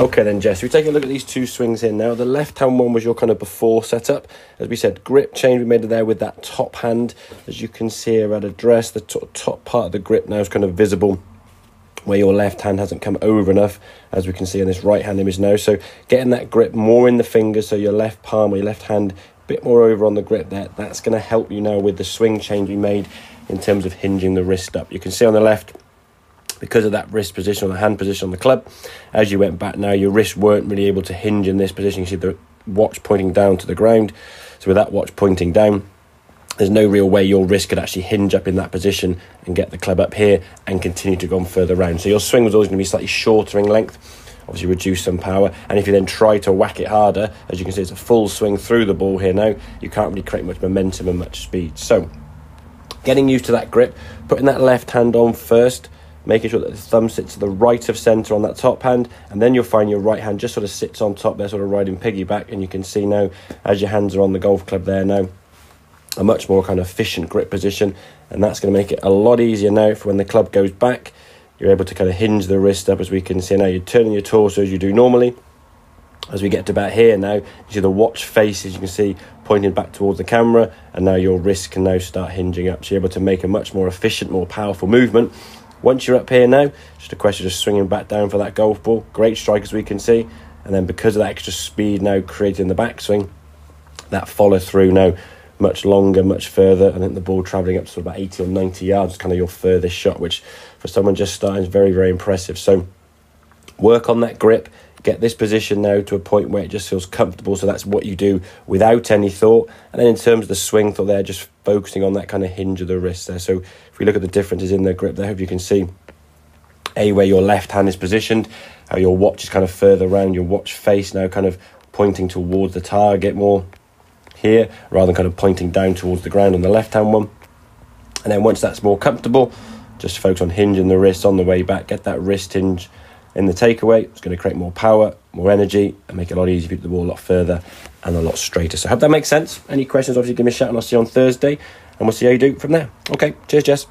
Okay then, Jess, we take a look at these two swings here now. The left-hand one was your kind of before setup. As we said, grip change we made there with that top hand. As you can see here at address, the top part of the grip now is kind of visible where your left hand hasn't come over enough, as we can see in this right hand image now. So getting that grip more in the fingers, so your left palm or your left hand a bit more over on the grip there, that's going to help you now with the swing change we made in terms of hinging the wrist up. You can see on the left, because of that wrist position or the hand position on the club, as you went back now, your wrists weren't really able to hinge in this position. You see the watch pointing down to the ground. So with that watch pointing down, there's no real way your wrist could actually hinge up in that position and get the club up here and continue to go on further round. So your swing was always going to be slightly shorter in length, obviously reduce some power. And if you then try to whack it harder, as you can see, it's a full swing through the ball here now, you can't really create much momentum and much speed. So getting used to that grip, putting that left hand on first, making sure that the thumb sits to the right of centre on that top hand, and then you'll find your right hand just sort of sits on top there, sort of riding piggyback, and you can see now as your hands are on the golf club there now a much more kind of efficient grip position, and that's going to make it a lot easier now for when the club goes back. You're able to kind of hinge the wrist up as we can see now. You're turning your torso as you do normally. As we get to about here now, you see the watch face, as you can see, pointing back towards the camera, and now your wrist can now start hinging up. So you're able to make a much more efficient, more powerful movement. Once you're up here now, just a question of swinging back down for that golf ball. Great strike as we can see, and then because of that extra speed now created in the backswing, that follow through now much longer, much further. I think the ball travelling up to about 80 or 90 yards kind of your furthest shot, which for someone just starting is very, very impressive. So work on that grip, get this position now to a point where it just feels comfortable. So that's what you do without any thought. And then in terms of the swing thought there, just focusing on that kind of hinge of the wrist there. So if we look at the differences in the grip there, hope you can see a where your left hand is positioned, how your watch is kind of further around, your watch face now kind of pointing towards the target more here rather than kind of pointing down towards the ground on the left hand one. And then once that's more comfortable, just focus on hinging the wrist on the way back, get that wrist hinge in the takeaway. It's going to create more power, more energy, and make it a lot easier to hit the ball a lot further and a lot straighter. So I hope that makes sense. Any questions, obviously give me a shout and I'll see you on Thursday and we'll see how you do from there. Okay, cheers, Jess.